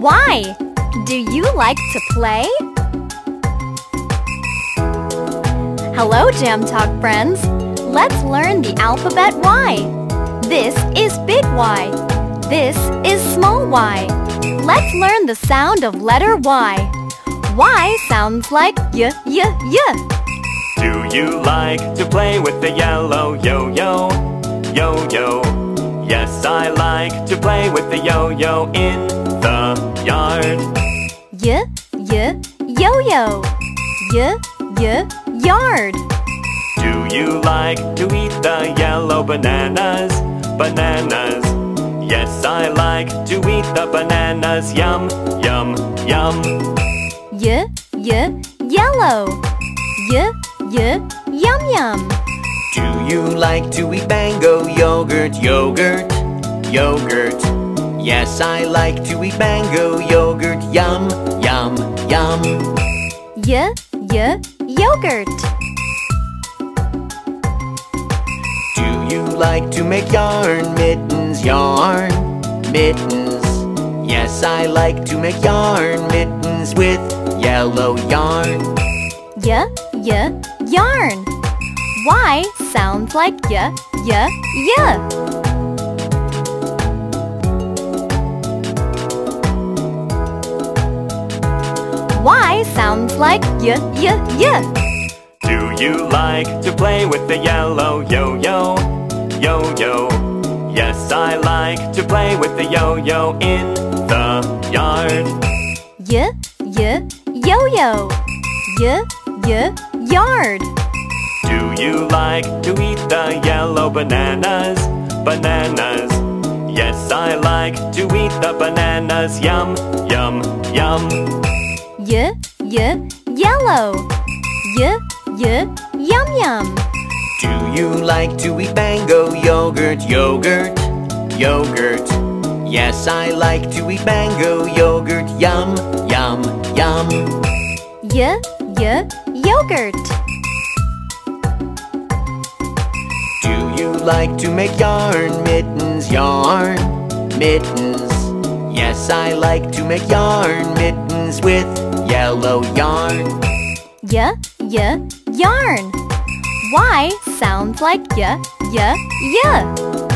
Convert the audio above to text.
Y. Do you like to play? Hello, Jam Talk friends. Let's learn the alphabet Y. This is big Y. This is small y. Let's learn the sound of letter Y. Y sounds like y, y, y. Do you like to play with the yellow yo-yo? Yo-yo. Yes, I like to play with the yo-yo in the yard. Y, y, yo-yo. Y, y, yard. Do you like to eat the yellow bananas? Bananas. Yes, I like to eat the bananas. Yum, yum, yum. Y, y, yellow. Y, y, yum yum. Do you like to eat mango yogurt, yogurt, yogurt? Yes, I like to eat mango yogurt, yum, yum, yum. Y, y, yogurt. Do you like to make yarn mittens, yarn, mittens? Yes, I like to make yarn mittens with yellow yarn. Y, y, yarn. Y sounds like y, y, y. Y sounds like y, y, y. Do you like to play with the yellow yo-yo? Yo-yo. Yes, I like to play with the yo-yo in the yard. Y, y, yo-yo. Y, y, yard. Do you like to eat the yellow bananas? Bananas. Yes, I like to eat the bananas. Yum, yum, yum. You like to eat mango yogurt, yogurt, yogurt? Yes, I like to eat mango yogurt, yum, yum, yum. Y, y, yogurt. Do you like to make yarn mittens, yarn, mittens? Yes, I like to make yarn mittens with yellow yarn. Y, y, yarn. Y sounds like y, y, y.